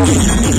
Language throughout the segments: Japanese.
Thank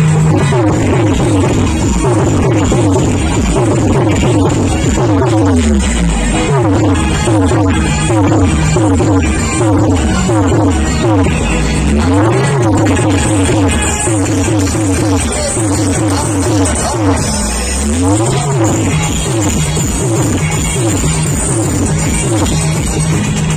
すみません。